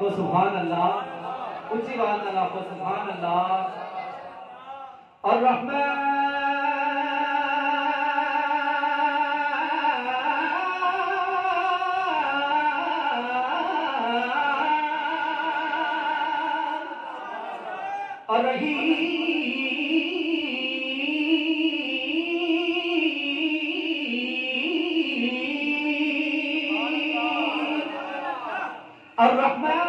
کو سبحان اللہ۔ اچھی بات اللہ کو سبحان اللہ۔ الرحمن۔ الرحمن۔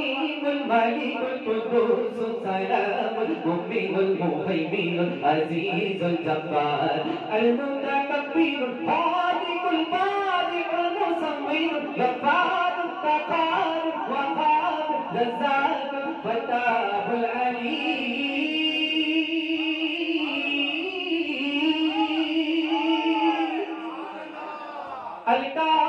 الحكيم الملك القدوس السلام المؤمن المهيمن العزيز الجبار المتكبر خالق البارئ المصور غفار التقار وقار جزاك فتاه العليم الكافر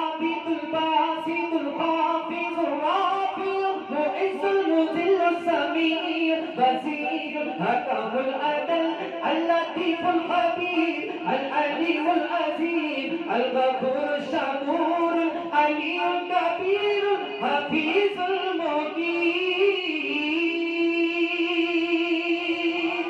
العدل اللطيف الخبير العليم العزيز الغفور الشكور العلي الكبير الحفيظ المقيم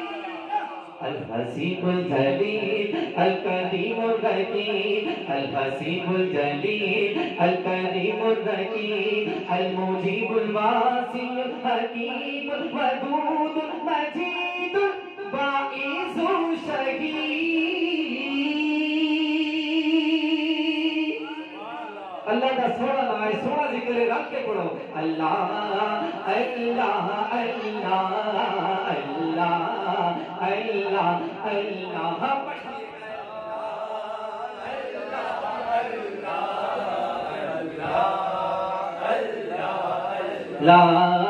الحسيب الجليل الكريم الرحيم الحسيب الجليل الكريم الرحيم المجيب الواسع الحكيم الودود المجيد. الباعث الشهيد اللہ کا سونا لائے سونا ذکر رکھ کے پڑھو اللہ اللہ اللہ اللہ اللہ اللہ لا اللہ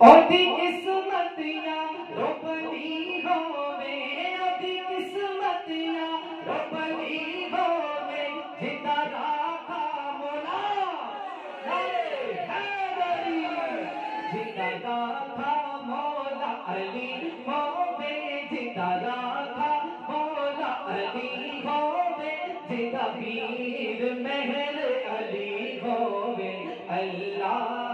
ਉਹਦੀ ਕਿਸਮਤੀਆਂ ਰੋਪਣੀ ਹੋਵੇ ਉਹਦੀ ਕਿਸਮਤੀਆਂ ਰੋਪਣੀ ਹੋਵੇ ਜਿੰਦਾ ਰਾਖਾ ਮੋਲਾ ਨਾਲੇ ਹੈਦਰੀ ਜਿੰਦਾ ਰਾਖਾ ਮੋਲਾ ਅਲੀ ਹੋਵੇ ਜਿੰਦਾ ਰਾਖਾ ਮੋਲਾ ਅਲੀ ਹੋਵੇ ਜਿੰਦਾ ਪੀਰ ਮਹਿਲ ਅਲੀ ਹੋਵੇ ਅੱਲਾ